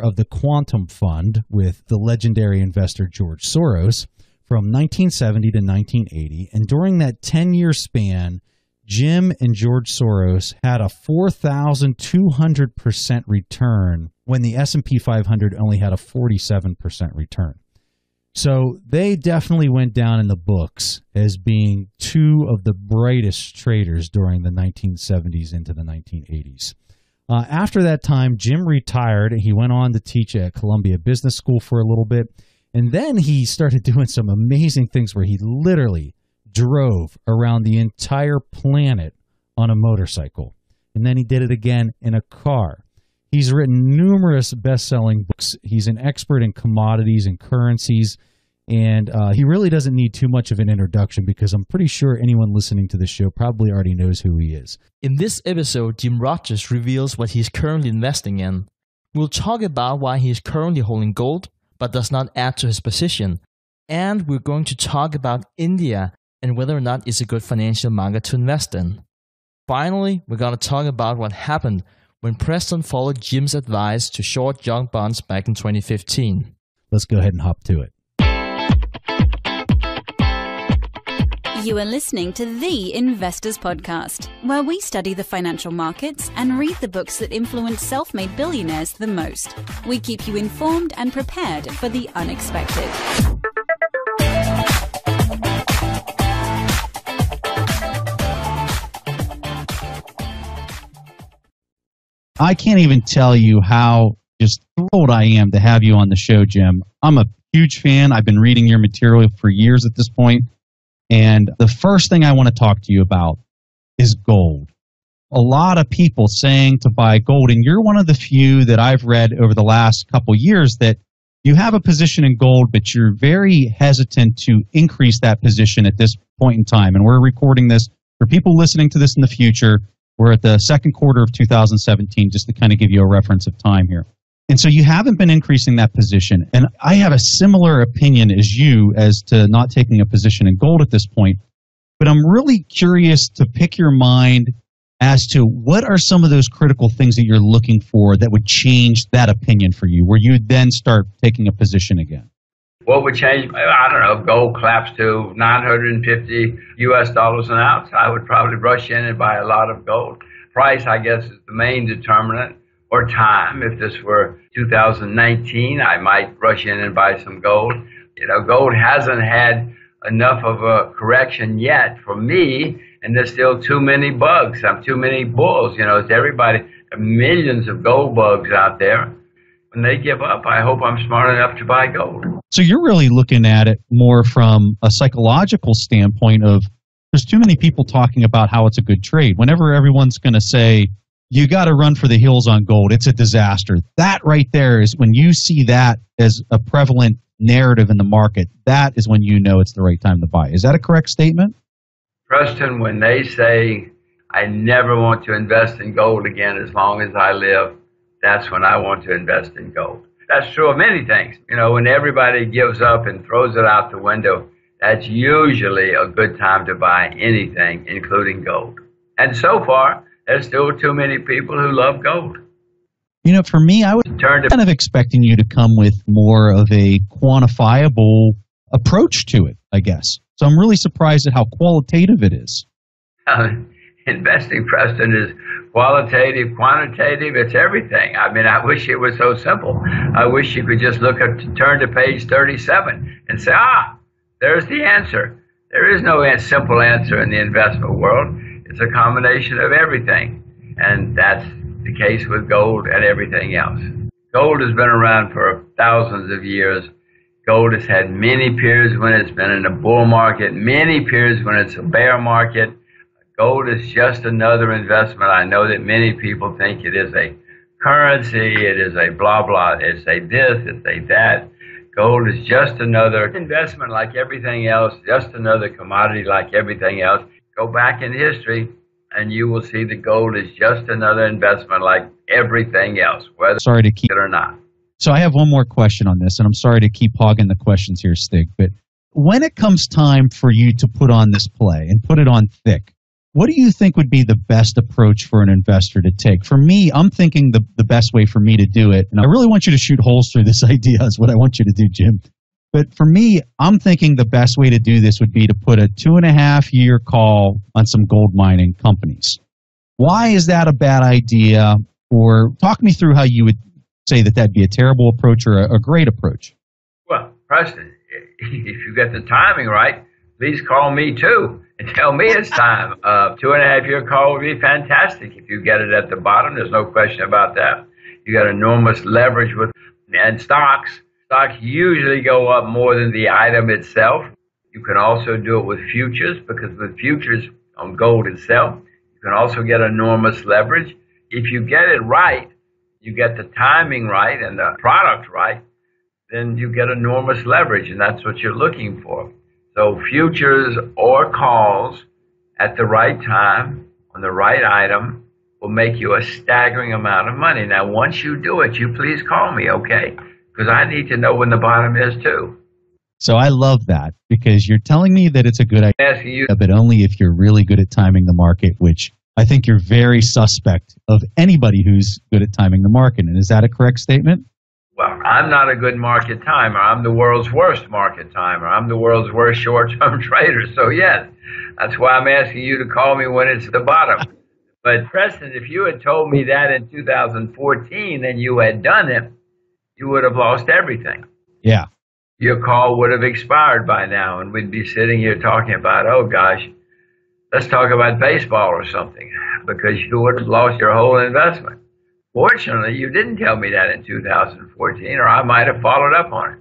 of the Quantum Fund with the legendary investor George Soros from 1970 to 1980. And during that 10 year span, Jim and George Soros had a 4,200% return when the S&P 500 only had a 47% return. So they definitely went down in the books as being two of the brightest traders during the 1970s into the 1980s. Uh, after that time, Jim retired. He went on to teach at Columbia Business School for a little bit. And then he started doing some amazing things where he literally drove around the entire planet on a motorcycle. And then he did it again in a car. He's written numerous best selling books. He's an expert in commodities and currencies. And uh, he really doesn't need too much of an introduction because I'm pretty sure anyone listening to this show probably already knows who he is. In this episode, Jim Rogers reveals what he's currently investing in. We'll talk about why he is currently holding gold, but does not add to his position. And we're going to talk about India and whether or not it's a good financial market to invest in. Finally, we're going to talk about what happened when Preston followed Jim's advice to short junk bonds back in 2015. Let's go ahead and hop to it. You are listening to The Investors Podcast, where we study the financial markets and read the books that influence self made billionaires the most. We keep you informed and prepared for the unexpected. I can't even tell you how just thrilled I am to have you on the show, Jim. I'm a huge fan. I've been reading your material for years at this point. And the first thing I want to talk to you about is gold. A lot of people saying to buy gold, and you're one of the few that I've read over the last couple years that you have a position in gold, but you're very hesitant to increase that position at this point in time. And we're recording this for people listening to this in the future. We're at the second quarter of 2017, just to kind of give you a reference of time here. And so you haven't been increasing that position. And I have a similar opinion as you as to not taking a position in gold at this point. But I'm really curious to pick your mind as to what are some of those critical things that you're looking for that would change that opinion for you, where you would then start taking a position again. What would change? I don't know. If gold collapsed to 950 U.S. dollars an ounce, I would probably rush in and buy a lot of gold. Price, I guess, is the main determinant, or time. If this were 2019, I might rush in and buy some gold. You know, gold hasn't had enough of a correction yet for me, and there's still too many bugs. I'm too many bulls. You know, it's everybody. Millions of gold bugs out there when they give up, I hope I'm smart enough to buy gold. So you're really looking at it more from a psychological standpoint of there's too many people talking about how it's a good trade. Whenever everyone's going to say you got to run for the hills on gold, it's a disaster. That right there is when you see that as a prevalent narrative in the market, that is when you know it's the right time to buy. Is that a correct statement? Preston, when they say I never want to invest in gold again as long as I live, that's when I want to invest in gold. That's true of many things. You know, when everybody gives up and throws it out the window, that's usually a good time to buy anything, including gold. And so far, there's still too many people who love gold. You know, for me, I was kind of expecting you to come with more of a quantifiable approach to it, I guess. So I'm really surprised at how qualitative it is. Uh, investing, Preston, is qualitative, quantitative, it's everything. I mean, I wish it was so simple. I wish you could just look at, turn to page 37 and say, ah, there's the answer. There is no simple answer in the investment world. It's a combination of everything. And that's the case with gold and everything else. Gold has been around for thousands of years. Gold has had many periods when it's been in a bull market, many periods when it's a bear market Gold is just another investment. I know that many people think it is a currency, it is a blah blah, it's a this, it's a that. Gold is just another investment like everything else, just another commodity like everything else. Go back in history and you will see that gold is just another investment like everything else, whether sorry to keep it or not. So I have one more question on this, and I'm sorry to keep hogging the questions here, Stig, but when it comes time for you to put on this play and put it on thick, what do you think would be the best approach for an investor to take? For me, I'm thinking the, the best way for me to do it, and I really want you to shoot holes through this idea, is what I want you to do, Jim. But for me, I'm thinking the best way to do this would be to put a two and a half year call on some gold mining companies. Why is that a bad idea? Or talk me through how you would say that that'd be a terrible approach or a, a great approach. Well, Preston, if you get the timing right, please call me too and tell me it's time. Uh, two and a half year call would be fantastic. If you get it at the bottom, there's no question about that. You got enormous leverage with and stocks. Stocks usually go up more than the item itself. You can also do it with futures because with futures on gold itself, you can also get enormous leverage. If you get it right, you get the timing right and the product right, then you get enormous leverage, and that's what you're looking for. So futures or calls at the right time on the right item will make you a staggering amount of money. Now, once you do it, you please call me, okay? Because I need to know when the bottom is too. So I love that because you're telling me that it's a good idea, you, but only if you're really good at timing the market, which I think you're very suspect of anybody who's good at timing the market. And is that a correct statement? Well, I'm not a good market timer. I'm the world's worst market timer. I'm the world's worst short term trader. So, yes, that's why I'm asking you to call me when it's the bottom. but, Preston, if you had told me that in 2014 and you had done it, you would have lost everything. Yeah. Your call would have expired by now, and we'd be sitting here talking about, oh gosh, let's talk about baseball or something, because you would have lost your whole investment. Fortunately, you didn't tell me that in 2014, or I might have followed up on it.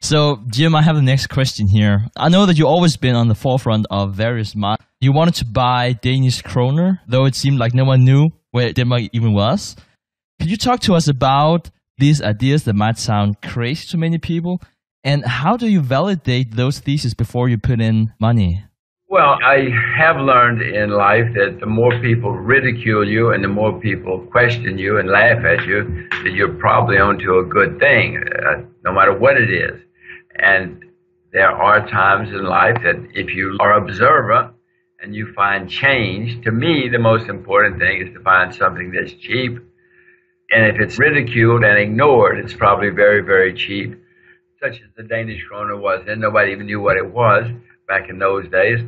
So, Jim, I have the next question here. I know that you've always been on the forefront of various markets. You wanted to buy Danish kroner, though it seemed like no one knew where Denmark even was. Could you talk to us about these ideas that might sound crazy to many people? And how do you validate those theses before you put in money? Well, I have learned in life that the more people ridicule you and the more people question you and laugh at you, that you're probably onto a good thing, uh, no matter what it is. And there are times in life that if you are observant and you find change, to me, the most important thing is to find something that's cheap. And if it's ridiculed and ignored, it's probably very, very cheap, such as the Danish kroner was. And nobody even knew what it was back in those days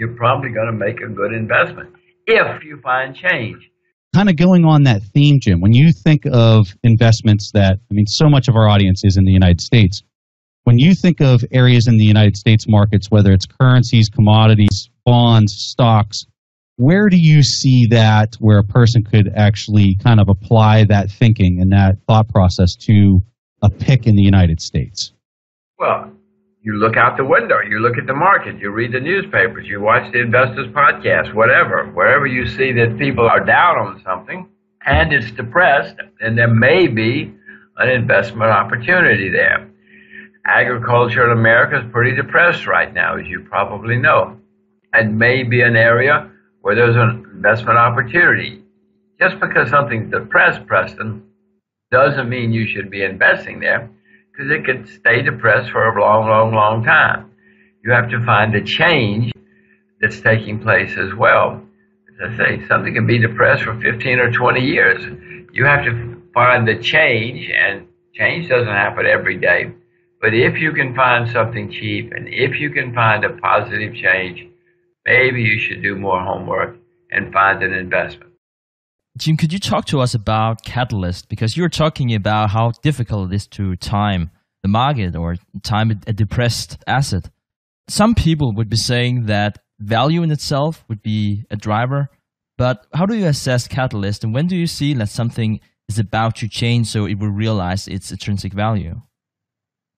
you're probably going to make a good investment if you find change. Kind of going on that theme, Jim, when you think of investments that, I mean, so much of our audience is in the United States. When you think of areas in the United States markets, whether it's currencies, commodities, bonds, stocks, where do you see that where a person could actually kind of apply that thinking and that thought process to a pick in the United States? Well, you look out the window, you look at the market, you read the newspapers, you watch the investors podcast, whatever. Wherever you see that people are down on something and it's depressed, and there may be an investment opportunity there. Agriculture in America is pretty depressed right now, as you probably know. And may be an area where there's an investment opportunity. Just because something's depressed, Preston, doesn't mean you should be investing there because it could stay depressed for a long, long, long time. You have to find the change that's taking place as well. As I say, something can be depressed for 15 or 20 years. You have to find the change, and change doesn't happen every day. But if you can find something cheap and if you can find a positive change, maybe you should do more homework and find an investment. Jim, could you talk to us about Catalyst? Because you were talking about how difficult it is to time the market or time a depressed asset. Some people would be saying that value in itself would be a driver, but how do you assess Catalyst and when do you see that something is about to change so it will realize its intrinsic value?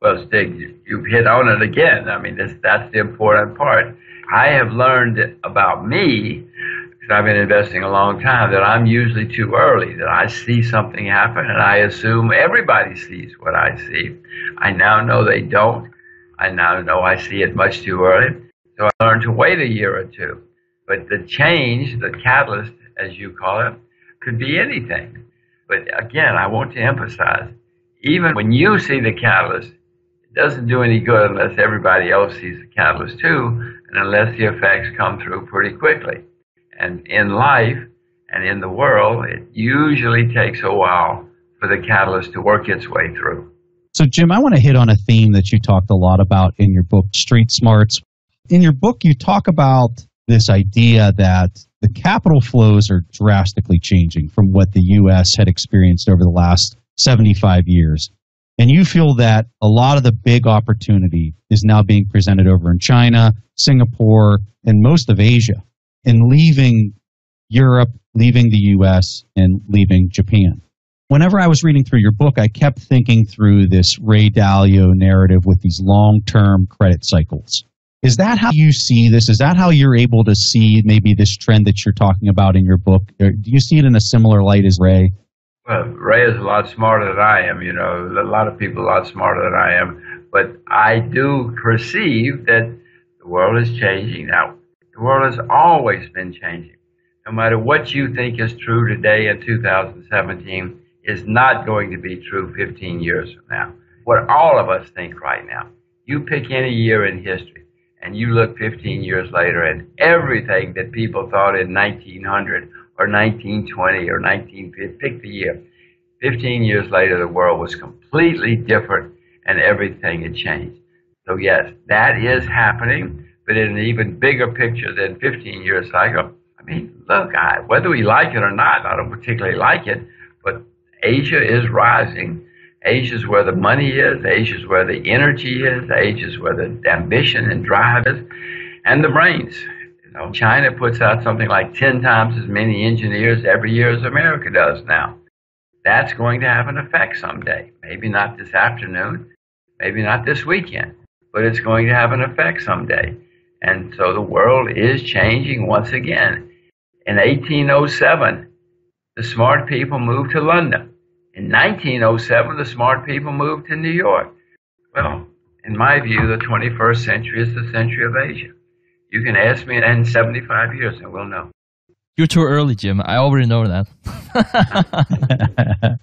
Well, Stig, you've hit on it again. I mean, this, that's the important part. I have learned about me because I've been investing a long time, that I'm usually too early, that I see something happen and I assume everybody sees what I see. I now know they don't. I now know I see it much too early. So I learned to wait a year or two. But the change, the catalyst, as you call it, could be anything. But again, I want to emphasize, even when you see the catalyst, doesn't do any good unless everybody else sees the catalyst too. and unless the effects come through pretty quickly. And in life and in the world, it usually takes a while for the catalyst to work its way through. So, Jim, I want to hit on a theme that you talked a lot about in your book, Street Smarts. In your book, you talk about this idea that the capital flows are drastically changing from what the U.S. had experienced over the last 75 years. And you feel that a lot of the big opportunity is now being presented over in China, Singapore, and most of Asia, and leaving Europe, leaving the US, and leaving Japan. Whenever I was reading through your book, I kept thinking through this Ray Dalio narrative with these long term credit cycles. Is that how you see this? Is that how you're able to see maybe this trend that you're talking about in your book? Do you see it in a similar light as Ray? Well, Ray is a lot smarter than I am. You know, a lot of people a lot smarter than I am. But I do perceive that the world is changing now. The world has always been changing. No matter what you think is true today in 2017 is not going to be true 15 years from now. What all of us think right now. You pick any year in history and you look 15 years later and everything that people thought in 1900 or 1920 or 1950, pick the year. 15 years later, the world was completely different and everything had changed. So yes, that is happening, but in an even bigger picture than 15 years ago. I mean, look, I, whether we like it or not, I don't particularly like it, but Asia is rising. Asia is where the money is. Asia is where the energy is. Asia is where the ambition and drive is, and the brains know, China puts out something like 10 times as many engineers every year as America does now. That's going to have an effect someday. Maybe not this afternoon, maybe not this weekend, but it's going to have an effect someday. And so the world is changing once again. In 1807, the smart people moved to London. In 1907, the smart people moved to New York. Well, in my view, the 21st century is the century of Asia. You can ask me in 75 years and we'll know. You're too early, Jim. I already know that.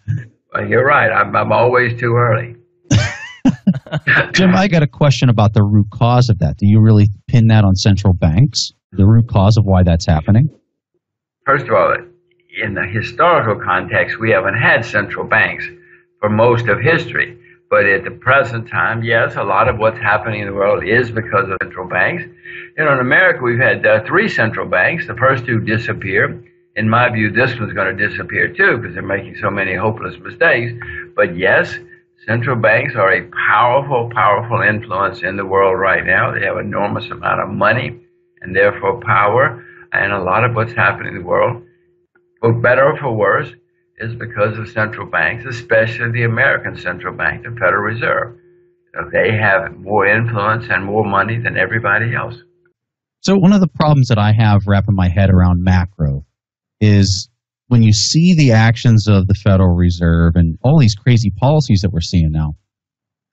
well, you're right. I'm, I'm always too early. Jim, I got a question about the root cause of that. Do you really pin that on central banks? The root cause of why that's happening? First of all, in the historical context, we haven't had central banks for most of history. But at the present time, yes, a lot of what's happening in the world is because of central banks. You know, in America, we've had uh, three central banks. The first two disappeared. In my view, this one's going to disappear too because they're making so many hopeless mistakes. But yes, central banks are a powerful, powerful influence in the world right now. They have enormous amount of money and therefore power. And a lot of what's happening in the world, for better or for worse, is because of central banks, especially the American Central Bank, the Federal Reserve. they have more influence and more money than everybody else. So, one of the problems that I have wrapping my head around macro is when you see the actions of the Federal Reserve and all these crazy policies that we're seeing now,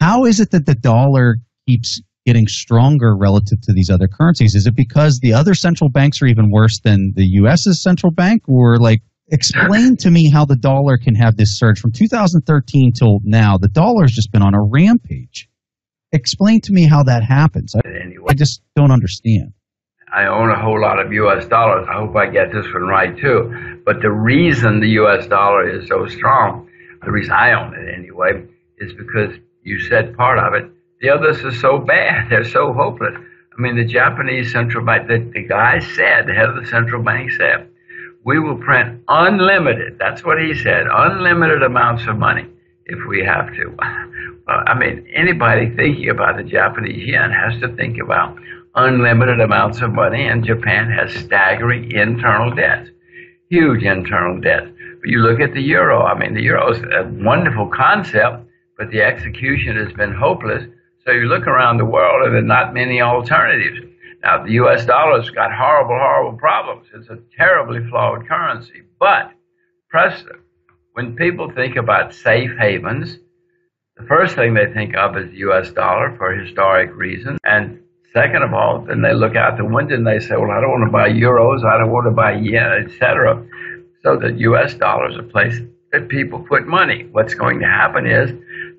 how is it that the dollar keeps getting stronger relative to these other currencies? Is it because the other central banks are even worse than the US's central bank? Or, like, explain to me how the dollar can have this surge from 2013 till now. The dollar's just been on a rampage. Explain to me how that happens. I, anyway, I just don't understand. I own a whole lot of U.S. dollars. I hope I get this one right too. But the reason the U.S. dollar is so strong, the reason I own it anyway, is because you said part of it. The others are so bad. They're so hopeless. I mean, the Japanese central bank, the, the guy said, the head of the central bank said, we will print unlimited, that's what he said, unlimited amounts of money if we have to. Well, I mean, anybody thinking about the Japanese yen has to think about unlimited amounts of money, and Japan has staggering internal debts, huge internal debts. But you look at the euro, I mean, the euro is a wonderful concept, but the execution has been hopeless. So you look around the world, and there are not many alternatives. Now, the US dollar's got horrible, horrible problems. It's a terribly flawed currency. But, Preston, when people think about safe havens, the first thing they think of is the US dollar for historic reasons. And second of all, then they look out the window and they say, well, I don't want to buy euros, I don't want to buy yen, etc. So the US dollar is a place that people put money. What's going to happen is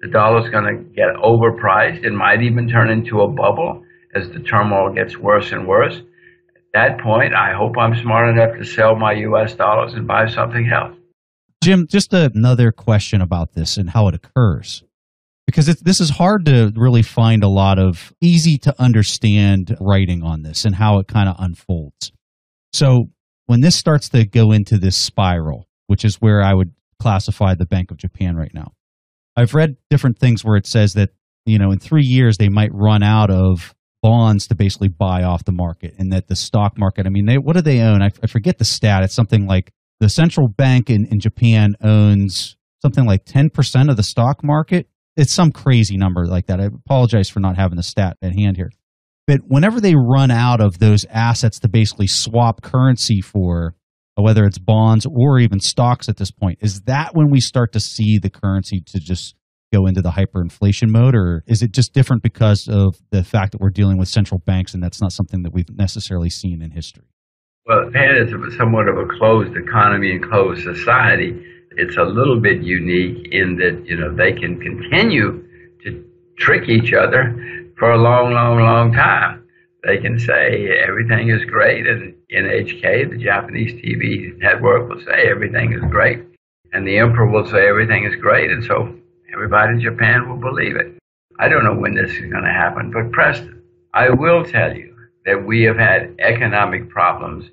the dollar's going to get overpriced. It might even turn into a bubble as the turmoil gets worse and worse. At that point, I hope I'm smart enough to sell my U.S. dollars and buy something else. Jim, just another question about this and how it occurs. Because this is hard to really find a lot of easy to understand writing on this and how it kind of unfolds. So, when this starts to go into this spiral, which is where I would classify the Bank of Japan right now, I've read different things where it says that, you know, in three years they might run out of bonds to basically buy off the market and that the stock market, I mean, they, what do they own? I, I forget the stat. It's something like the central bank in, in Japan owns something like 10% of the stock market. It's some crazy number like that. I apologize for not having the stat at hand here. But whenever they run out of those assets to basically swap currency for, whether it's bonds or even stocks at this point, is that when we start to see the currency to just go into the hyperinflation mode, or is it just different because of the fact that we're dealing with central banks and that's not something that we've necessarily seen in history? Well, Japan is somewhat of a closed economy and closed society. It's a little bit unique in that, you know, they can continue to trick each other for a long, long, long time. They can say everything is great, and NHK, the Japanese TV network, will say everything is great, and the emperor will say everything is great, and so everybody in Japan will believe it. I don't know when this is going to happen, but Preston, I will tell you that we have had economic problems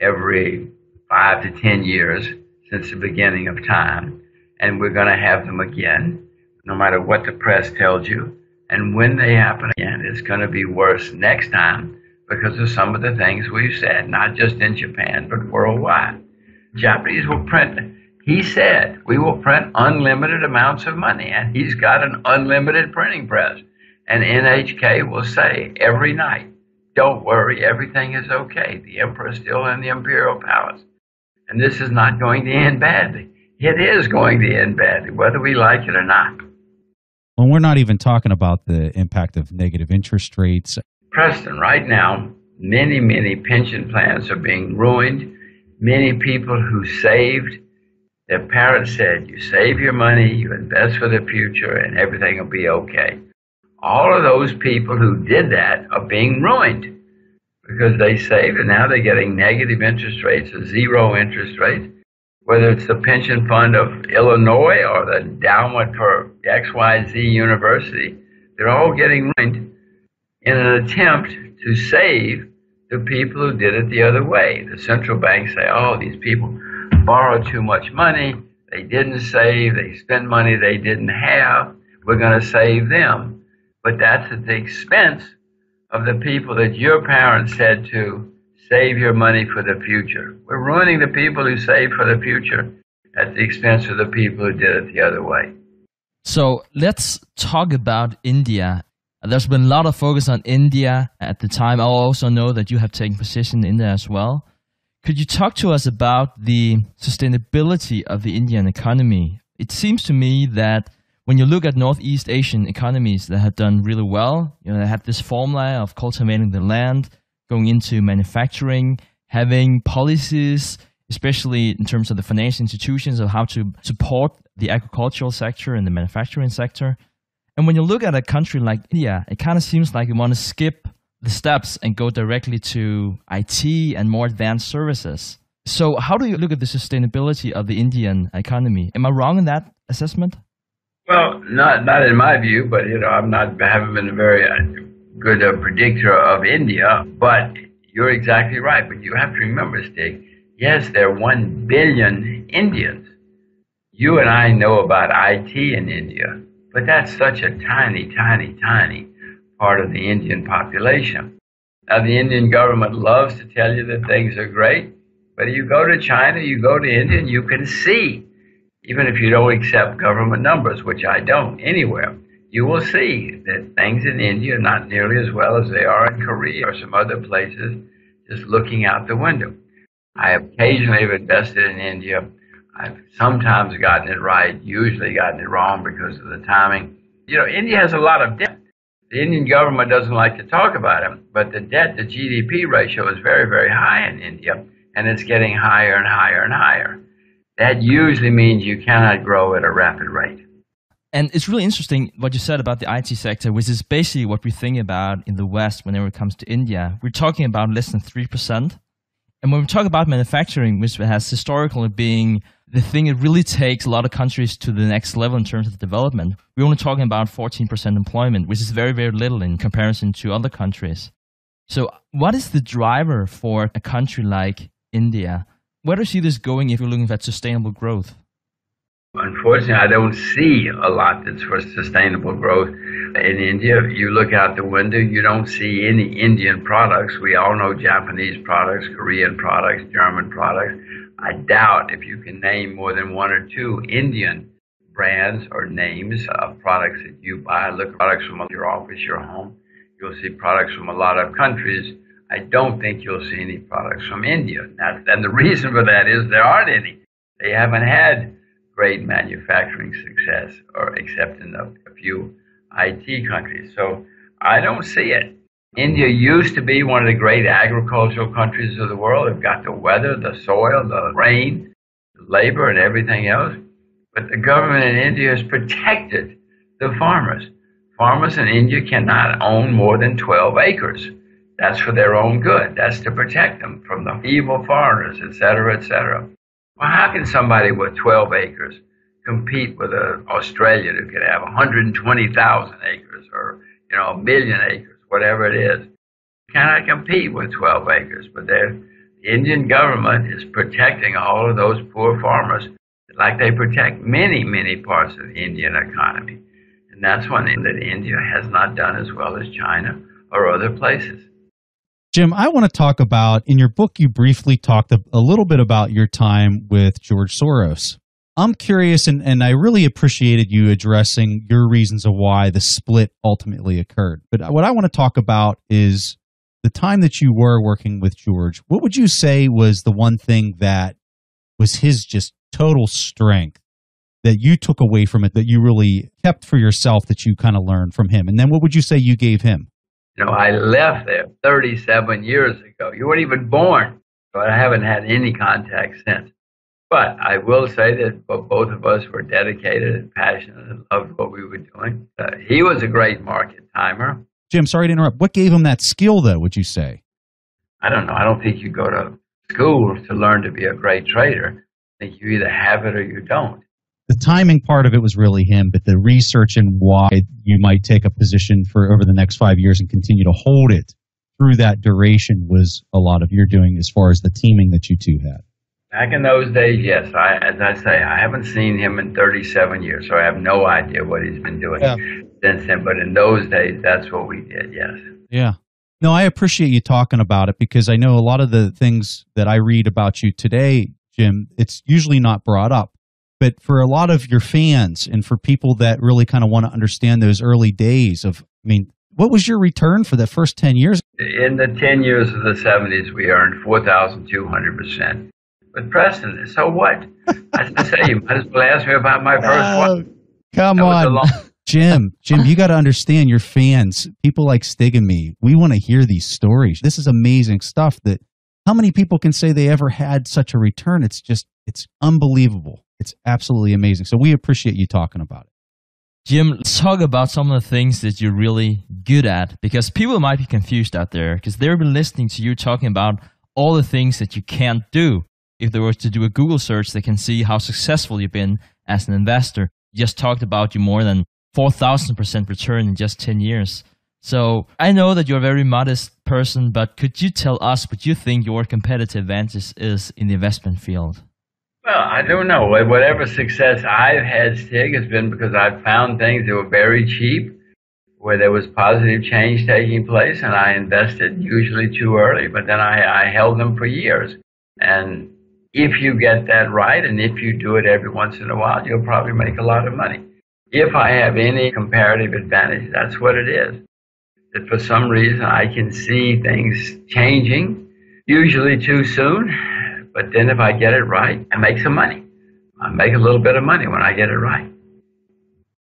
every five to ten years since the beginning of time, and we're going to have them again, no matter what the press tells you. And when they happen again, it's going to be worse next time because of some of the things we've said, not just in Japan, but worldwide. Japanese will print, he said, we will print unlimited amounts of money, and he's got an unlimited printing press. And NHK will say every night, don't worry, everything is okay. The emperor is still in the imperial palace. And this is not going to end badly. It is going to end badly, whether we like it or not. Well, we're not even talking about the impact of negative interest rates. Preston, right now, many, many pension plans are being ruined. Many people who saved, their parents said, you save your money, you invest for the future, and everything will be okay all of those people who did that are being ruined because they saved and now they're getting negative interest rates or zero interest rates. Whether it's the pension fund of Illinois or the endowment for XYZ University, they're all getting ruined in an attempt to save the people who did it the other way. The central banks say, oh, these people borrowed too much money, they didn't save, they spend money they didn't have, we're going to save them but that's at the expense of the people that your parents said to save your money for the future. We're ruining the people who save for the future at the expense of the people who did it the other way. So let's talk about India. There's been a lot of focus on India at the time. I also know that you have taken position in there as well. Could you talk to us about the sustainability of the Indian economy? It seems to me that when you look at Northeast Asian economies that have done really well, you know, they have this formula of cultivating the land, going into manufacturing, having policies, especially in terms of the financial institutions of how to support the agricultural sector and the manufacturing sector. And when you look at a country like India, it kind of seems like you want to skip the steps and go directly to IT and more advanced services. So, how do you look at the sustainability of the Indian economy? Am I wrong in that assessment? Well, not not in my view, but you know, I'm not haven't been a very uh, good uh, predictor of India. But you're exactly right. But you have to remember, Stig. Yes, there are one billion Indians. You and I know about IT in India, but that's such a tiny, tiny, tiny part of the Indian population. Now, the Indian government loves to tell you that things are great, but you go to China, you go to India, and you can see even if you don't accept government numbers, which I don't anywhere, you will see that things in India are not nearly as well as they are in Korea or some other places, just looking out the window. I occasionally have invested in India. I've sometimes gotten it right, usually gotten it wrong because of the timing. You know, India has a lot of debt. The Indian government doesn't like to talk about it, but the debt to GDP ratio is very, very high in India, and it's getting higher and higher and higher that usually means you cannot grow at a rapid rate. And it's really interesting what you said about the IT sector, which is basically what we think about in the West whenever it comes to India. We're talking about less than 3%. And when we talk about manufacturing, which has historically been the thing that really takes a lot of countries to the next level in terms of development, we're only talking about 14% employment, which is very, very little in comparison to other countries. So, what is the driver for a country like India? Where do you see this going if you're looking at sustainable growth? Unfortunately, I don't see a lot that's for sustainable growth in India. You look out the window, you don't see any Indian products. We all know Japanese products, Korean products, German products. I doubt if you can name more than one or two Indian brands or names of products that you buy. Look at products from your office, your home. You'll see products from a lot of countries. I don't think you'll see any products from India. and the reason for that is there aren't any. They haven't had great manufacturing success, or except in a, a few IT countries. So I don't see it. India used to be one of the great agricultural countries of the world. They've got the weather, the soil, the rain, the labor, and everything else. But the government in India has protected the farmers. Farmers in India cannot own more than 12 acres. That's for their own good. That's to protect them from the evil foreigners, etc., etc. Well, how can somebody with 12 acres compete with an Australian who could have 120,000 acres or, you know, a million acres, whatever it is? Cannot compete with 12 acres, but the Indian government is protecting all of those poor farmers like they protect many, many parts of the Indian economy. And that's one thing that India has not done as well as China or other places. Jim, I want to talk about in your book, you briefly talked a, a little bit about your time with George Soros. I'm curious, and, and I really appreciated you addressing your reasons of why the split ultimately occurred. But what I want to talk about is the time that you were working with George. What would you say was the one thing that was his just total strength that you took away from it that you really kept for yourself that you kind of learned from him? And then what would you say you gave him? You know, I left there 37 years ago. You weren't even born, but I haven't had any contact since. But I will say that both of us were dedicated and passionate and loved what we were doing. Uh, he was a great market timer. Jim, sorry to interrupt. What gave him that skill, though, would you say? I don't know. I don't think you go to school to learn to be a great trader. I think you either have it or you don't the timing part of it was really him, but the research and why you might take a position for over the next five years and continue to hold it through that duration was a lot of your doing as far as the teaming that you two had. Back in those days, yes. I, as I say, I haven't seen him in 37 years, so I have no idea what he's been doing yeah. since then. But in those days, that's what we did, yes. Yeah. No, I appreciate you talking about it because I know a lot of the things that I read about you today, Jim, it's usually not brought up but for a lot of your fans and for people that really kind of want to understand those early days of, I mean, what was your return for the first 10 years? In the 10 years of the 70s, we earned 4,200%. But Preston, so what? As I say, you might as well ask me about my first uh, one. Come on. Long- Jim, Jim, you got to understand your fans, people like Stig and me, we want to hear these stories. This is amazing stuff that how many people can say they ever had such a return? It's just, it's unbelievable. It's absolutely amazing. So we appreciate you talking about it. Jim, let's talk about some of the things that you're really good at because people might be confused out there because they've been listening to you talking about all the things that you can't do. If they were to do a Google search, they can see how successful you've been as an investor. You just talked about you more than 4,000% return in just 10 years. So I know that you're a very modest person, but could you tell us what you think your competitive advantage is in the investment field? Well, I don't know. Whatever success I've had, Stig, has been because I've found things that were very cheap, where there was positive change taking place, and I invested usually too early, but then I, I held them for years. And if you get that right, and if you do it every once in a while, you'll probably make a lot of money. If I have any comparative advantage, that's what it is. That for some reason I can see things changing, usually too soon, but then if I get it right, I make some money. I make a little bit of money when I get it right.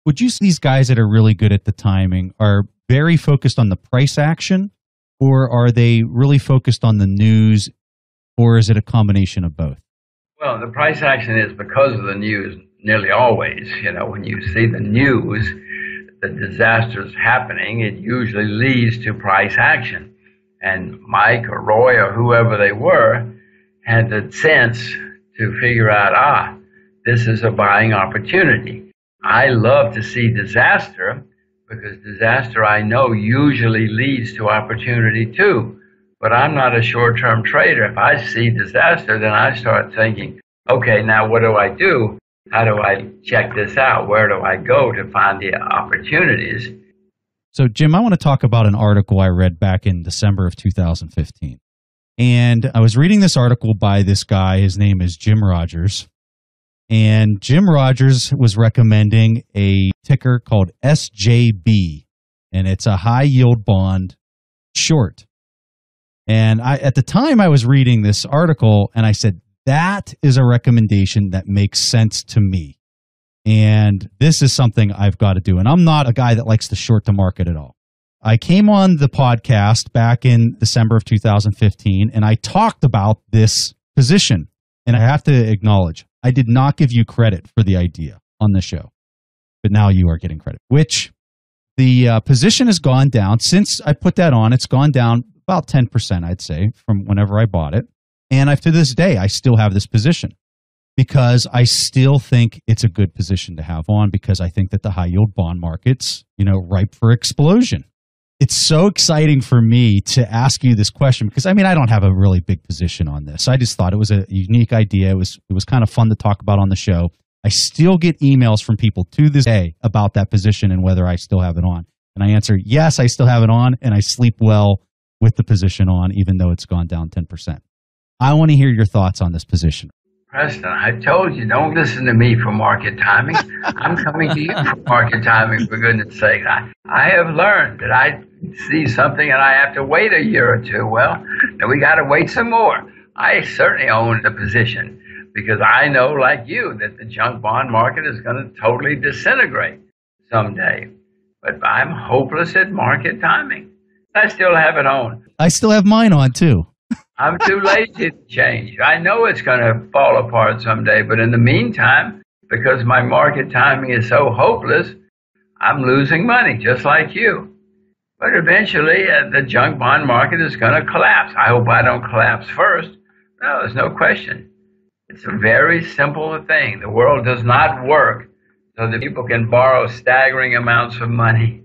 Would you see these guys that are really good at the timing are very focused on the price action, or are they really focused on the news, or is it a combination of both? Well, the price action is because of the news, nearly always. You know, when you see the news, the disasters happening, it usually leads to price action. And Mike or Roy or whoever they were had the sense to figure out, ah, this is a buying opportunity. I love to see disaster because disaster I know usually leads to opportunity too. But I'm not a short term trader. If I see disaster, then I start thinking, okay, now what do I do? How do I check this out? Where do I go to find the opportunities? So, Jim, I want to talk about an article I read back in December of 2015. And I was reading this article by this guy. His name is Jim Rogers. And Jim Rogers was recommending a ticker called SJB, and it's a high yield bond short. And I, at the time I was reading this article, and I said, that is a recommendation that makes sense to me. And this is something I've got to do. And I'm not a guy that likes to short the market at all. I came on the podcast back in December of 2015 and I talked about this position. And I have to acknowledge, I did not give you credit for the idea on the show, but now you are getting credit, which the uh, position has gone down since I put that on. It's gone down about 10%, I'd say, from whenever I bought it. And I've, to this day, I still have this position because I still think it's a good position to have on because I think that the high yield bond market's, you know, ripe for explosion. It's so exciting for me to ask you this question because I mean I don't have a really big position on this. I just thought it was a unique idea. It was it was kind of fun to talk about on the show. I still get emails from people to this day about that position and whether I still have it on. And I answer, yes, I still have it on, and I sleep well with the position on, even though it's gone down 10%. I want to hear your thoughts on this position. Preston, I told you, don't listen to me for market timing. I'm coming to you for market timing, for goodness sake. I, I have learned that I see something and I have to wait a year or two. Well, then we got to wait some more. I certainly own the position because I know, like you, that the junk bond market is going to totally disintegrate someday. But I'm hopeless at market timing. I still have it on. I still have mine on too. I'm too lazy to change. I know it's going to fall apart someday, but in the meantime, because my market timing is so hopeless, I'm losing money just like you. But eventually, uh, the junk bond market is going to collapse. I hope I don't collapse first. No, there's no question. It's a very simple thing. The world does not work so that people can borrow staggering amounts of money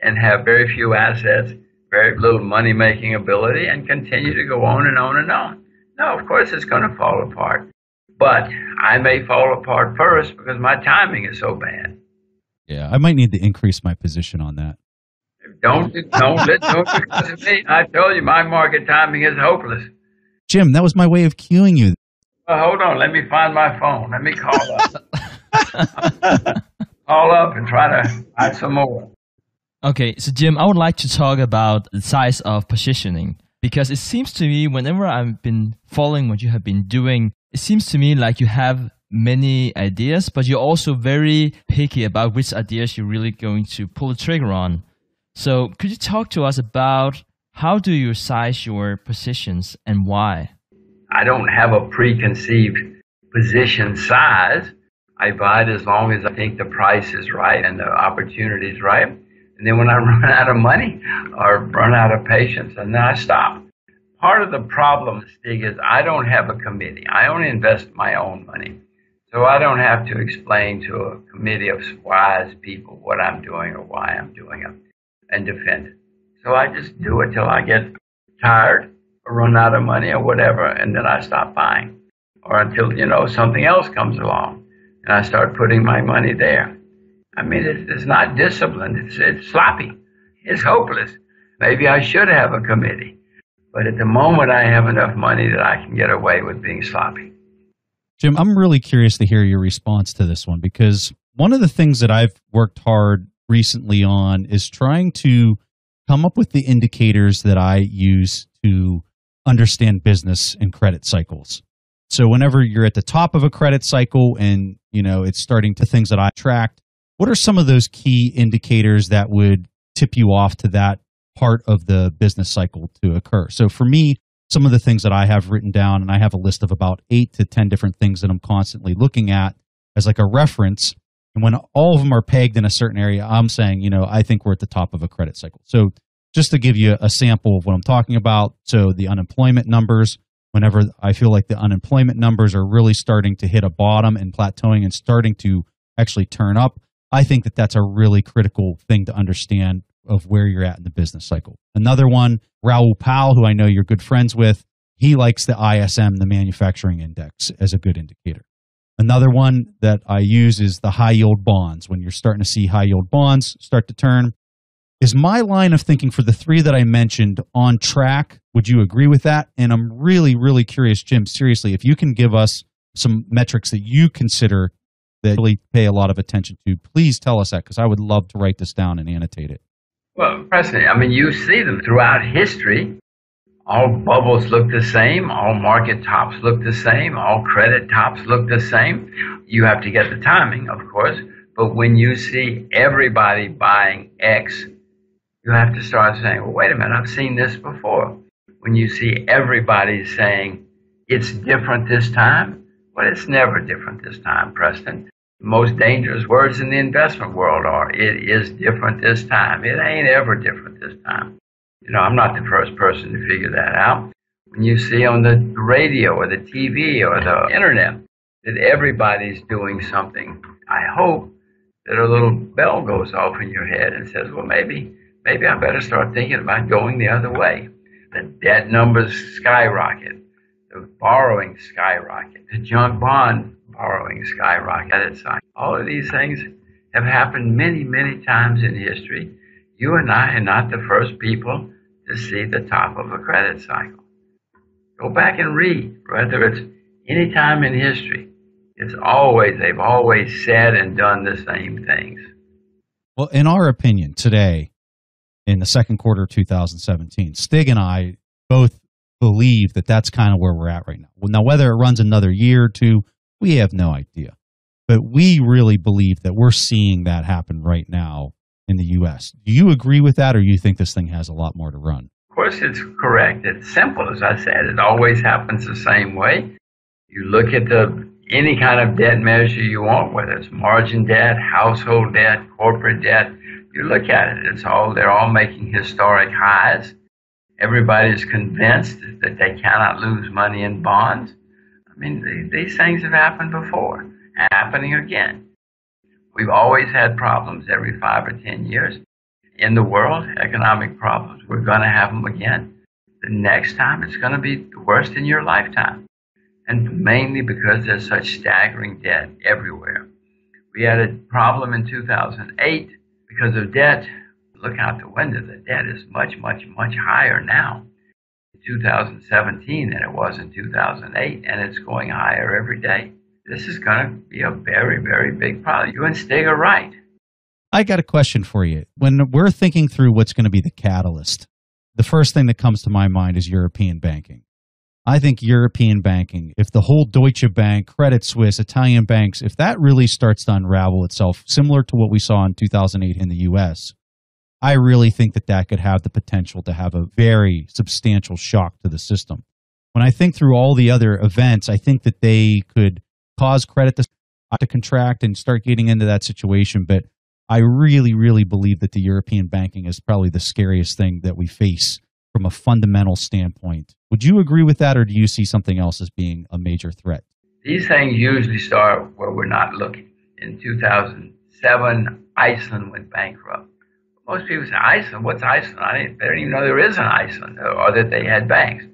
and have very few assets very little money making ability and continue to go on and on and on. No, of course it's going to fall apart. But I may fall apart first because my timing is so bad. Yeah, I might need to increase my position on that. Don't don't let don't because of me. I told you my market timing is hopeless. Jim, that was my way of cueing you. Well, hold on. Let me find my phone. Let me call up. call up and try to find some more. Okay, so Jim, I would like to talk about the size of positioning because it seems to me whenever I've been following what you have been doing, it seems to me like you have many ideas, but you're also very picky about which ideas you're really going to pull the trigger on. So, could you talk to us about how do you size your positions and why? I don't have a preconceived position size. I buy it as long as I think the price is right and the opportunity is right. And then when I run out of money or run out of patience, and then I stop. Part of the problem, Stig, is I don't have a committee. I only invest my own money. So I don't have to explain to a committee of wise people what I'm doing or why I'm doing it and defend it. So I just do it till I get tired or run out of money or whatever, and then I stop buying. Or until, you know, something else comes along and I start putting my money there. I mean, it's, it's not disciplined. It's, it's sloppy. It's hopeless. Maybe I should have a committee. But at the moment, I have enough money that I can get away with being sloppy. Jim, I'm really curious to hear your response to this one because one of the things that I've worked hard recently on is trying to come up with the indicators that I use to understand business and credit cycles. So whenever you're at the top of a credit cycle and, you know, it's starting to things that I tracked, what are some of those key indicators that would tip you off to that part of the business cycle to occur? So for me, some of the things that I have written down, and I have a list of about eight to 10 different things that I'm constantly looking at as like a reference. And when all of them are pegged in a certain area, I'm saying, you know, I think we're at the top of a credit cycle. So just to give you a sample of what I'm talking about, so the unemployment numbers, whenever I feel like the unemployment numbers are really starting to hit a bottom and plateauing and starting to actually turn up, I think that that's a really critical thing to understand of where you're at in the business cycle. Another one, Raoul Pal, who I know you're good friends with, he likes the ISM, the manufacturing index, as a good indicator. Another one that I use is the high yield bonds. When you're starting to see high yield bonds start to turn, is my line of thinking for the three that I mentioned on track? Would you agree with that? And I'm really, really curious, Jim, seriously, if you can give us some metrics that you consider that really pay a lot of attention to, please tell us that because I would love to write this down and annotate it. Well, Preston, I mean, you see them throughout history. All bubbles look the same. All market tops look the same. All credit tops look the same. You have to get the timing, of course. But when you see everybody buying X, you have to start saying, well, wait a minute, I've seen this before. When you see everybody saying, it's different this time, well, it's never different this time, Preston. Most dangerous words in the investment world are, it is different this time. It ain't ever different this time. You know, I'm not the first person to figure that out. When you see on the radio or the TV or the internet that everybody's doing something, I hope that a little bell goes off in your head and says, well, maybe, maybe I better start thinking about going the other way. The debt numbers skyrocket. The borrowing skyrocket. The junk bond borrowing skyrocket. All of these things have happened many, many times in history. You and I are not the first people to see the top of a credit cycle. Go back and read, whether it's any time in history. It's always, they've always said and done the same things. Well, in our opinion, today, in the second quarter of 2017, Stig and I both believe that that's kind of where we're at right now. Now, whether it runs another year or two, we have no idea. But we really believe that we're seeing that happen right now in the U.S. Do you agree with that, or you think this thing has a lot more to run? Of course, it's correct. It's simple, as I said. It always happens the same way. You look at the any kind of debt measure you want, whether it's margin debt, household debt, corporate debt. You look at it. It's all they're all making historic highs. Everybody is convinced that they cannot lose money in bonds. I mean, these things have happened before, happening again. We've always had problems every five or ten years. In the world, economic problems. We're going to have them again. The next time, it's going to be the worst in your lifetime. And mainly because there's such staggering debt everywhere. We had a problem in 2008 because of debt. Look out the window. The debt is much, much, much higher now. 2017 than it was in 2008, and it's going higher every day. This is going to be a very, very big problem. You and Stig are right. I got a question for you. When we're thinking through what's going to be the catalyst, the first thing that comes to my mind is European banking. I think European banking, if the whole Deutsche Bank, Credit Suisse, Italian banks, if that really starts to unravel itself, similar to what we saw in 2008 in the US, I really think that that could have the potential to have a very substantial shock to the system. When I think through all the other events, I think that they could cause credit to, to contract and start getting into that situation. But I really, really believe that the European banking is probably the scariest thing that we face from a fundamental standpoint. Would you agree with that, or do you see something else as being a major threat? These things usually start where we're not looking. In 2007, Iceland went bankrupt most people say Iceland. What's Iceland? I didn't, they don't even know there is an Iceland or uh, that they had banks.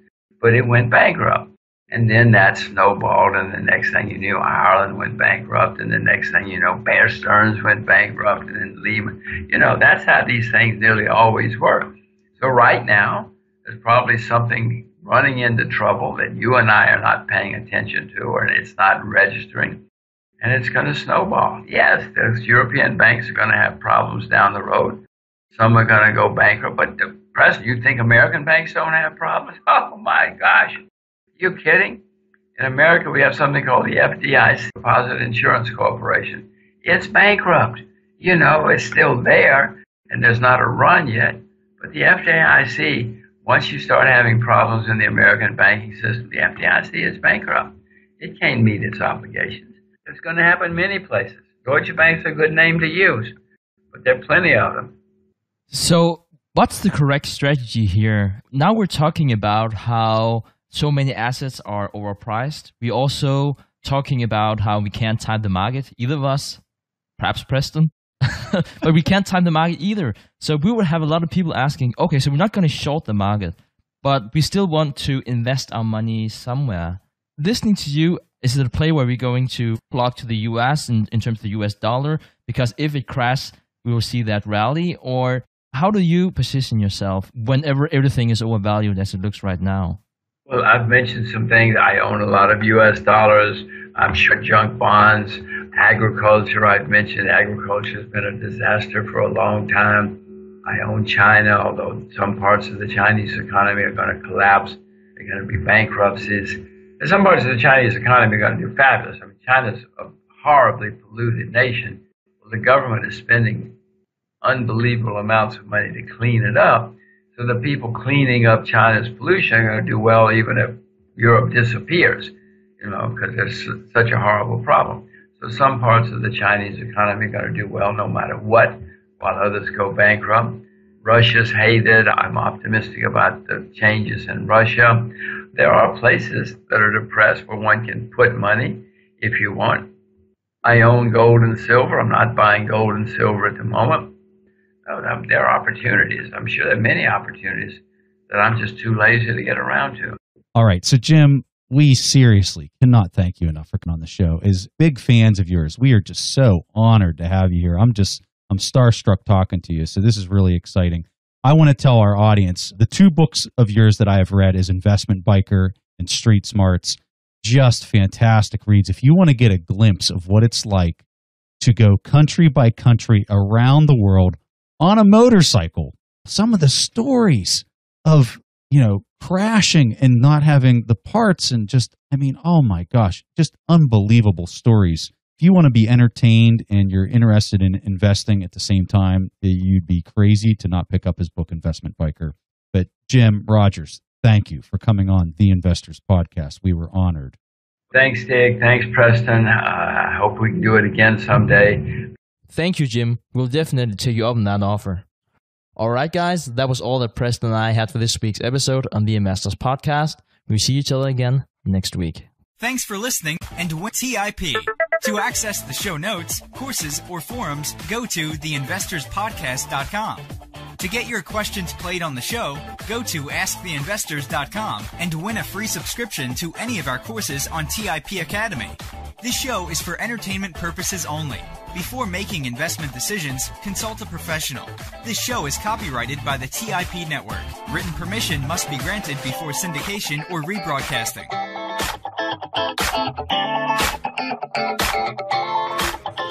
But it went bankrupt. And then that snowballed, and the next thing you knew, Ireland went bankrupt, and the next thing you know, Bear Stearns went bankrupt, and then Lehman. You know, that's how these things nearly always work. So right now, there's probably something running into trouble that you and I are not paying attention to, or it's not registering, and it's going to snowball. Yes, those European banks are going to have problems down the road. Some are going to go bankrupt. But the president, you think American banks don't have problems? Oh my gosh. You kidding? In America, we have something called the FDIC, Deposit Insurance Corporation. It's bankrupt. You know, it's still there, and there's not a run yet. But the FDIC, once you start having problems in the American banking system, the FDIC is bankrupt. It can't meet its obligations. It's going to happen many places. Deutsche Bank's a good name to use, but there are plenty of them. So, what's the correct strategy here? Now we're talking about how so many assets are overpriced. We also talking about how we can't time the market. Either of us, perhaps Preston, but we can't time the market either. So we would have a lot of people asking, okay, so we're not going to short the market, but we still want to invest our money somewhere. Listening to you, is it a play where we're going to flock to the US in, in terms of the US dollar? Because if it crashes, we will see that rally. Or how do you position yourself whenever everything is overvalued as it looks right now? Well, I've mentioned some things. I own a lot of U.S. dollars. I'm short junk bonds. Agriculture, I've mentioned agriculture has been a disaster for a long time. I own China, although some parts of the Chinese economy are going to collapse. They're going to be bankruptcies. And some parts of the Chinese economy are going to do fabulous. I mean, China's a horribly polluted nation. Well, the government is spending unbelievable amounts of money to clean it up. So the people cleaning up China's pollution are going to do well even if Europe disappears, you know, because there's such a horrible problem. So some parts of the Chinese economy are going to do well no matter what, while others go bankrupt. Russia's hated. I'm optimistic about the changes in Russia. There are places that are depressed where one can put money if you want. I own gold and silver. I'm not buying gold and silver at the moment there are opportunities. I'm sure there are many opportunities that I'm just too lazy to get around to. All right. So, Jim, we seriously cannot thank you enough for coming on the show. As big fans of yours, we are just so honored to have you here. I'm just, I'm starstruck talking to you. So, this is really exciting. I want to tell our audience the two books of yours that I have read is Investment Biker and Street Smarts. Just fantastic reads. If you want to get a glimpse of what it's like to go country by country around the world on a motorcycle. Some of the stories of, you know, crashing and not having the parts and just, I mean, oh my gosh, just unbelievable stories. If you want to be entertained and you're interested in investing at the same time, you'd be crazy to not pick up his book, Investment Biker. But Jim Rogers, thank you for coming on the Investors Podcast. We were honored. Thanks, Stig. Thanks, Preston. Uh, I hope we can do it again someday. Thank you, Jim. We'll definitely take you up on that offer. All right, guys, that was all that Preston and I had for this week's episode on the Investors Podcast. We'll see each other again next week. Thanks for listening and TIP. To access the show notes, courses, or forums, go to theinvestorspodcast.com. To get your questions played on the show, go to asktheinvestors.com and win a free subscription to any of our courses on TIP Academy. This show is for entertainment purposes only. Before making investment decisions, consult a professional. This show is copyrighted by the TIP Network. Written permission must be granted before syndication or rebroadcasting. Thank you.